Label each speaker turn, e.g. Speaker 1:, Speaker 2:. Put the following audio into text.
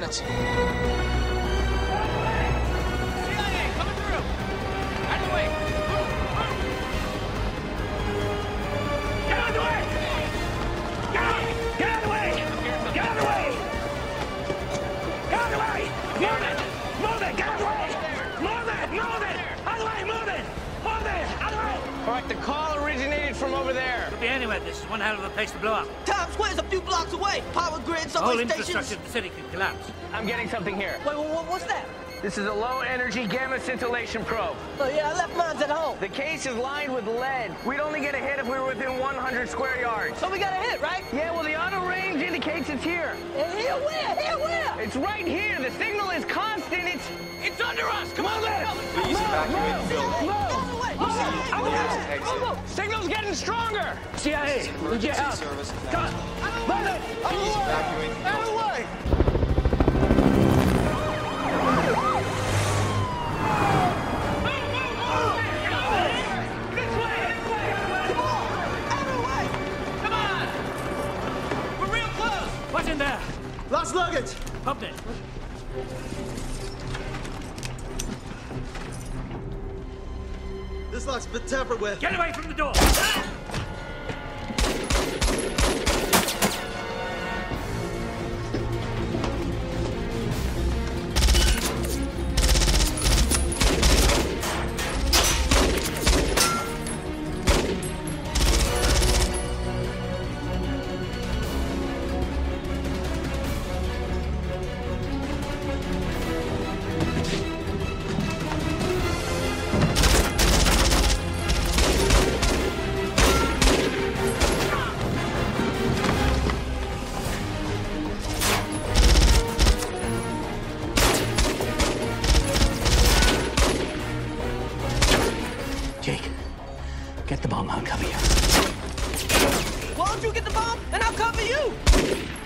Speaker 1: minutes. Move it!
Speaker 2: Move it! Move it! Move it! Out of the way! Move it! Move it! Out of
Speaker 3: the way! The call originated from over there. Could
Speaker 2: be anywhere. This is one hell of a place to blow up.
Speaker 1: Times Square's a few blocks away. Power grid, The subway whole stations. infrastructure
Speaker 2: of the city could collapse.
Speaker 3: I'm getting something here.
Speaker 1: Wait, wait, wait, what's that?
Speaker 3: This is a low energy gamma scintillation probe.
Speaker 1: Oh, yeah, I left mine at home.
Speaker 3: The case is lined with lead. We'd only get a hit if we were within 100 square yards.
Speaker 1: So we got a hit, right?
Speaker 3: Yeah, well, the auto range indicates it's here.
Speaker 1: And here where? Here where?
Speaker 3: It's right here. The signal is constant. It's
Speaker 1: it's under us. Come on, let's go. Please
Speaker 4: evacuate the building.
Speaker 1: Out of the way! Out of the way!
Speaker 3: Signal's getting stronger.
Speaker 2: CIA, need your help.
Speaker 4: service. Come
Speaker 2: on.
Speaker 1: Move it! Please evacuate
Speaker 4: the Out of the way!
Speaker 1: Come on. We're real close.
Speaker 2: What's in there?
Speaker 5: Lost luggage!
Speaker 2: Pump it.
Speaker 5: This lock's been tampered with.
Speaker 2: Get away from the door! Ah! bomb, I'll cover you.
Speaker 1: Why don't you get the bomb, and I'll cover you?